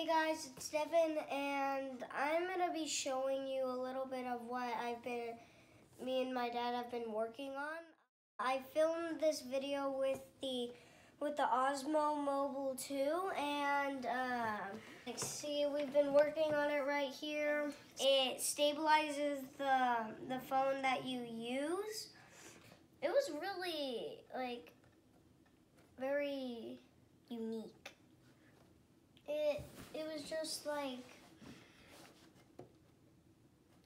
Hey guys, it's Devin, and I'm gonna be showing you a little bit of what I've been, me and my dad have been working on. I filmed this video with the with the Osmo Mobile 2, and uh, like see, we've been working on it right here. It stabilizes the the phone that you use. It was really like very unique. Just like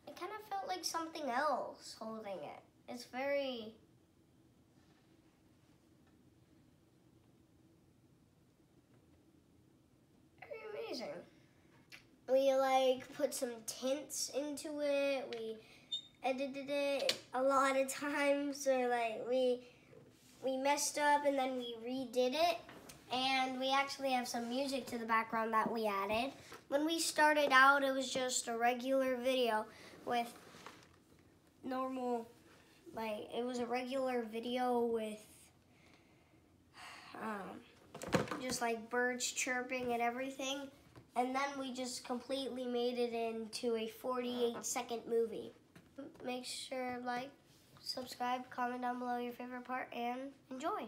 it kind of felt like something else holding it. It's very very amazing. We like put some tints into it. We edited it a lot of times or like we we messed up and then we redid it and we actually have some music to the background that we added. When we started out, it was just a regular video with normal, like, it was a regular video with um, just like birds chirping and everything. And then we just completely made it into a 48 second movie. Make sure like, subscribe, comment down below your favorite part, and enjoy.